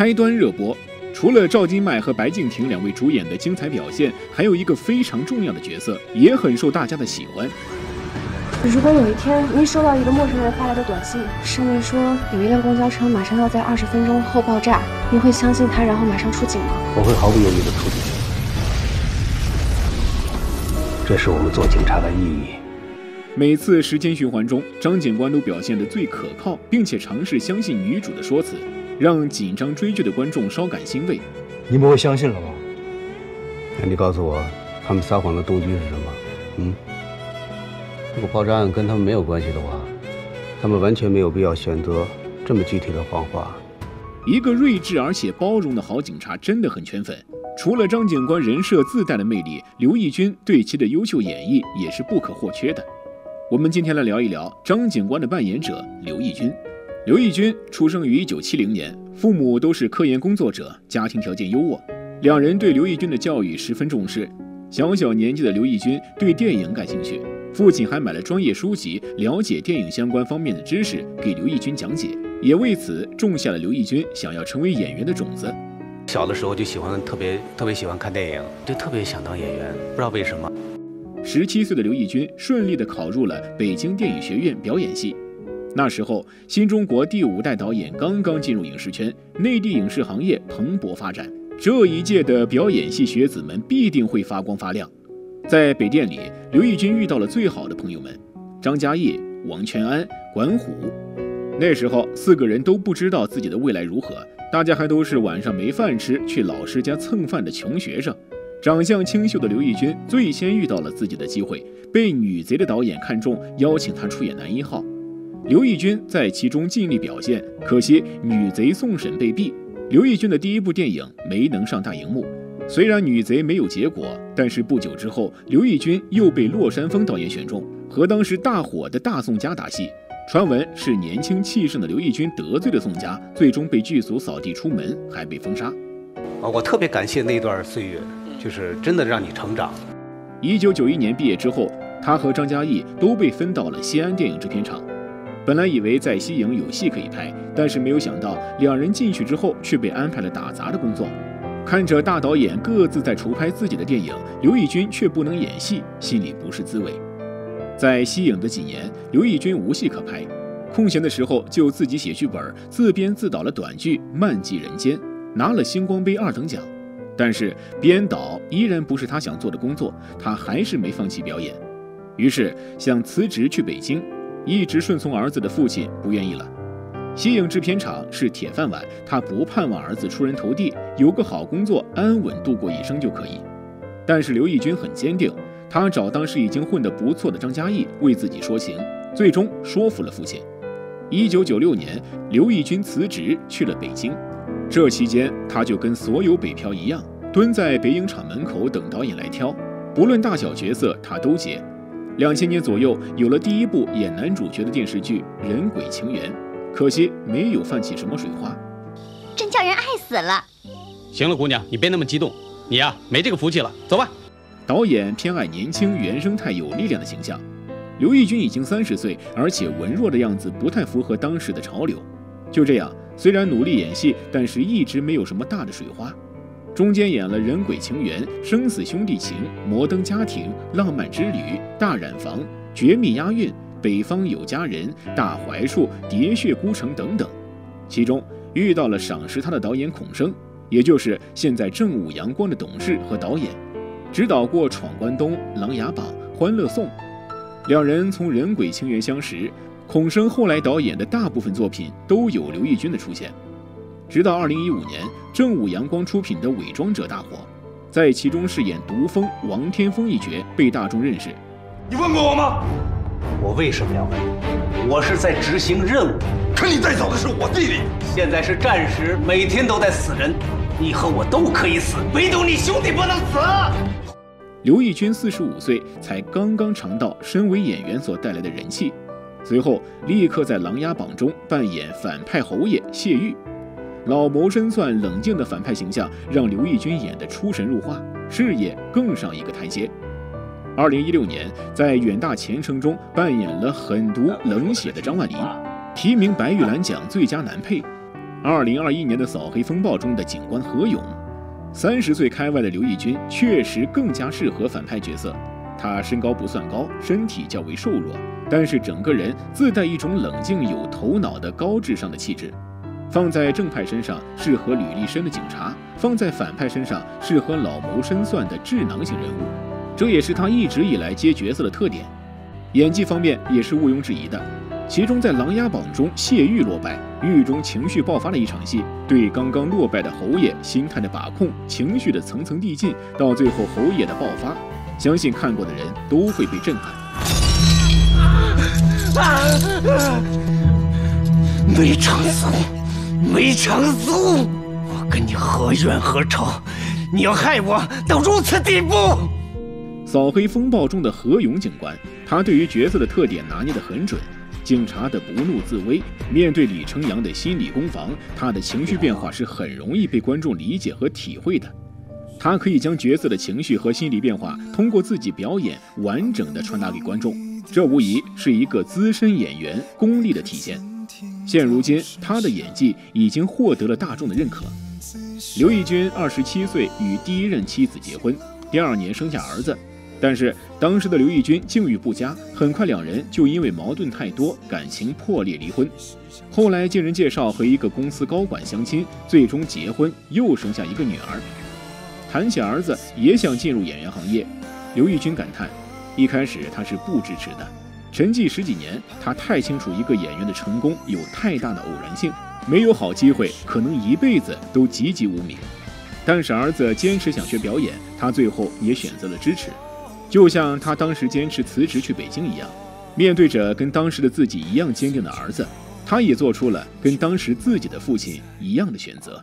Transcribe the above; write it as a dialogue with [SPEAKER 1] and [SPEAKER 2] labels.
[SPEAKER 1] 开端热播。除了赵今麦和白敬亭两位主演的精彩表现，还有一个非常重要的角色也很受大家的喜欢。
[SPEAKER 2] 如果有一天您收到一个陌生人发来的短信，上面说有一辆公交车马上要在二十分钟后爆炸，您会相信他，然后马上出警吗？
[SPEAKER 3] 我会毫不犹豫的出警。这是我们做警察的意义。
[SPEAKER 1] 每次时间循环中，张警官都表现得最可靠，并且尝试相信女主的说辞。让紧张追剧的观众稍感欣慰。
[SPEAKER 4] 你不会相信了吧？
[SPEAKER 3] 那你告诉我，他们撒谎的动机是什么？嗯？如果爆炸案跟他们没有关系的话，他们完全没有必要选择这么具体的谎话。
[SPEAKER 1] 一个睿智而且包容的好警察真的很圈粉。除了张警官人设自带的魅力，刘奕君对其的优秀演绎也是不可或缺的。我们今天来聊一聊张警官的扮演者刘奕君。刘义军出生于一九七零年，父母都是科研工作者，家庭条件优渥。两人对刘义军的教育十分重视。小小年纪的刘义军对电影感兴趣，父亲还买了专业书籍，了解电影相关方面的知识，给刘义军讲解，也为此种下了刘义军想要成为演员的种子。
[SPEAKER 3] 小的时候就喜欢特别特别喜欢看电影，就特别想当演员，不知道为什么。
[SPEAKER 1] 十七岁的刘义军顺利地考入了北京电影学院表演系。那时候，新中国第五代导演刚刚进入影视圈，内地影视行业蓬勃发展。这一届的表演系学子们必定会发光发亮。在北电里，刘奕君遇到了最好的朋友们：张嘉译、王全安、管虎。那时候，四个人都不知道自己的未来如何，大家还都是晚上没饭吃去老师家蹭饭的穷学生。长相清秀的刘奕君最先遇到了自己的机会，被《女贼》的导演看中，邀请他出演男一号。刘奕君在其中尽力表现，可惜女贼送审被毙，刘奕君的第一部电影没能上大荧幕。虽然女贼没有结果，但是不久之后，刘奕君又被洛山峰导演选中，和当时大火的大宋家打戏。传闻是年轻气盛的刘奕君得罪了宋家，最终被剧组扫地出门，还被封杀。
[SPEAKER 3] 啊，我特别感谢那段岁月，就是真的让你成长。
[SPEAKER 1] 一九九一年毕业之后，他和张嘉译都被分到了西安电影制片厂。本来以为在西影有戏可以拍，但是没有想到两人进去之后却被安排了打杂的工作。看着大导演各自在筹拍自己的电影，刘奕君却不能演戏，心里不是滋味。在西影的几年，刘奕君无戏可拍，空闲的时候就自己写剧本，自编自导了短剧《漫记人间》，拿了星光杯二等奖。但是编导依然不是他想做的工作，他还是没放弃表演，于是想辞职去北京。一直顺从儿子的父亲不愿意了。西影制片厂是铁饭碗，他不盼望儿子出人头地，有个好工作，安稳度过一生就可以。但是刘奕君很坚定，他找当时已经混得不错的张嘉译为自己说情，最终说服了父亲。一九九六年，刘奕君辞职去了北京，这期间他就跟所有北漂一样，蹲在北影厂门口等导演来挑，不论大小角色他都接。两千年左右，有了第一部演男主角的电视剧《人鬼情缘》，可惜没有泛起什么水花，
[SPEAKER 5] 真叫人爱死了。
[SPEAKER 6] 行了，姑娘，你别那么激动，你呀没这个福气了，走吧。
[SPEAKER 1] 导演偏爱年轻、原生态、有力量的形象，刘奕君已经三十岁，而且文弱的样子不太符合当时的潮流。就这样，虽然努力演戏，但是一直没有什么大的水花。中间演了《人鬼情缘》《生死兄弟情》《摩登家庭》《浪漫之旅》《大染坊》《绝密押韵》《北方有佳人》《大槐树》《喋血孤城》等等，其中遇到了赏识他的导演孔生，也就是现在正午阳光的董事和导演，指导过《闯关东》《琅琊榜》《欢乐颂》，两人从《人鬼情缘》相识，孔生后来导演的大部分作品都有刘奕君的出现。直到二零一五年，正午阳光出品的《伪装者》大火，在其中饰演毒蜂王天风一角被大众认识。
[SPEAKER 7] 你问过我吗？
[SPEAKER 3] 我为什么要问？我是在执行任务。
[SPEAKER 7] 可你带走的是我弟弟。
[SPEAKER 3] 现在是战时，每天都在死人，你和我都可以死，唯独你兄弟不能死。
[SPEAKER 1] 刘奕君四十五岁，才刚刚尝到身为演员所带来的人气，随后立刻在《琅琊榜》中扮演反派侯爷谢玉。老谋深算、冷静的反派形象让刘奕君演得出神入化，事业更上一个台阶。二零一六年，在《远大前程》中扮演了狠毒冷血的张万林，提名白玉兰奖最佳男配。二零二一年的《扫黑风暴》中的警官何勇。三十岁开外的刘奕君确实更加适合反派角色。他身高不算高，身体较为瘦弱，但是整个人自带一种冷静有头脑的高智商的气质。放在正派身上适合履历深的警察，放在反派身上适合老谋深算的智囊型人物。这也是他一直以来接角色的特点。演技方面也是毋庸置疑的。其中在《琅琊榜》中，谢玉落败，狱中情绪爆发的一场戏，对刚刚落败的侯爷心态的把控，情绪的层层递进，到最后侯爷的爆发，相信看过的人都会被震撼。
[SPEAKER 4] 没长苏，梅长苏，我跟你何怨何仇？你要害我到如此地步？
[SPEAKER 1] 《扫黑风暴》中的何勇警官，他对于角色的特点拿捏得很准。警察的不怒自威，面对李成阳的心理攻防，他的情绪变化是很容易被观众理解和体会的。他可以将角色的情绪和心理变化通过自己表演完整的传达给观众，这无疑是一个资深演员功力的体现。现如今，他的演技已经获得了大众的认可。刘奕君二十七岁与第一任妻子结婚，第二年生下儿子。但是当时的刘奕君境遇不佳，很快两人就因为矛盾太多，感情破裂离婚。后来经人介绍和一个公司高管相亲，最终结婚，又生下一个女儿。谈起儿子也想进入演员行业，刘奕君感叹：一开始他是不支持的。沉寂十几年，他太清楚一个演员的成功有太大的偶然性，没有好机会，可能一辈子都籍籍无名。但是儿子坚持想学表演，他最后也选择了支持。就像他当时坚持辞职去北京一样，面对着跟当时的自己一样坚定的儿子，他也做出了跟当时自己的父亲一样的选择。